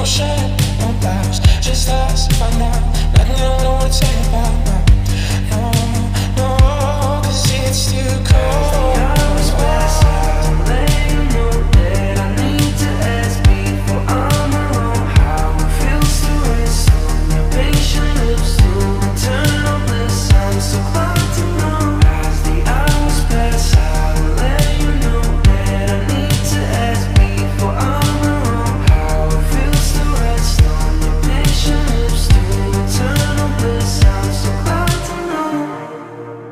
No montage, no just us right now.